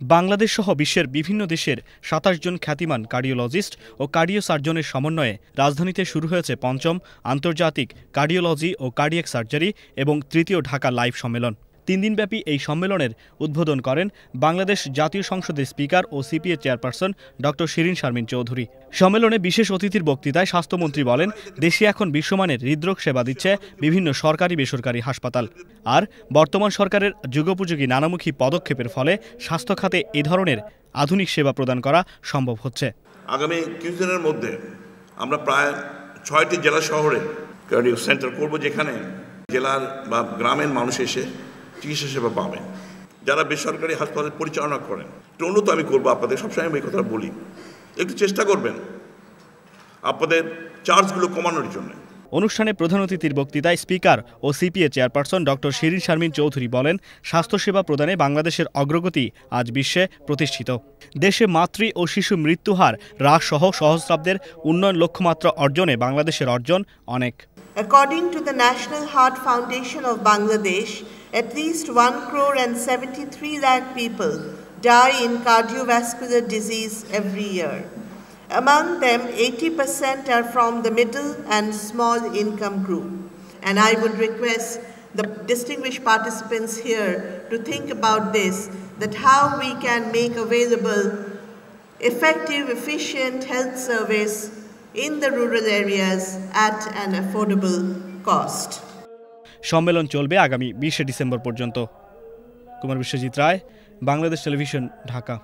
বাংলাদেশ সহ বিশ্বের বিভিন্ন দেশের সাতাশ জন খ্যাতিমান কার্ডিওলজিস্ট ও কার্ডিও সার্জনের সমন্বয়ে রাজধানীতে শুরু হয়েছে পঞ্চম আন্তর্জাতিক কার্ডিওলজি ও কার্ডিয়াক সার্জারি এবং তৃতীয় ঢাকা লাইভ সম্মেলন। তিন দিনব্যাপী এই সম্মেলনের উদ্বোধন করেন বাংলাদেশ জাতীয় সংসদের স্পিকার ও CPA chairperson doctor Shirin Sharmin Chowdhury. সম্মেলনে বিশেষ অতিথির বক্তৃতায় স্বাস্থ্যমন্ত্রী বলেন, দেশে এখন বিশ্বমানের হৃদরোগ সেবা দিচ্ছে বিভিন্ন সরকারি বেসরকারি হাসপাতাল। আর বর্তমান সরকারের যুগোপযোগী নানামুখী পদক্ষেপের ফলে স্বাস্থ্য খাতে এ ধরনের আধুনিক সেবা প্রদান করা সম্ভব হচ্ছে। আগামী কিছুদিনের মধ্যে আমরা প্রায় ছয়টি জেলা শহরে সেন্টার করব, যেখানে জেলার বা গ্রামের মানুষ এসে চিকিৎসা সেবা পাবেন। যারা বেসরকারি হাসপাতাল পরিচালনা করেন, একটু অনুরোধ আমি করব আপনাদের, সবসময় আমি এই কথা বলি। একটু চেষ্টা করবেন। আপনাদের চার্জগুলো কমানোর জন্য। অনুষ্ঠানে প্রধান অতিথির বক্তৃতায় স্পিকার ও CPA chairperson doctor Shirin Sharmin Chowdhury বলেন স্বাস্থ্যসেবা প্রদানে বাংলাদেশের অগ্রগতি আজ বিশ্বে প্রতিষ্ঠিত দেশে মাতৃ ও শিশু মৃত্যুহার হ্রাস সহ সহস্রাব্দের উন্নয়ন লক্ষ্যমাত্রা অর্জনে বাংলাদেশের অর্জন অনেক According to the National Heart Foundation of Bangladesh, at least 1 crore and 73 lakh people die in cardiovascular disease every year. Among them, 80% are from the middle and small income group. And I would request the distinguished participants here to think about this, that how we can make available effective, efficient health service in the rural areas at an affordable cost. সম্মেলন চলবে আগামী বিশে December পর্যন্ত Kumar Biswajit Roy Bangladesh television Dhaka